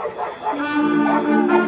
Música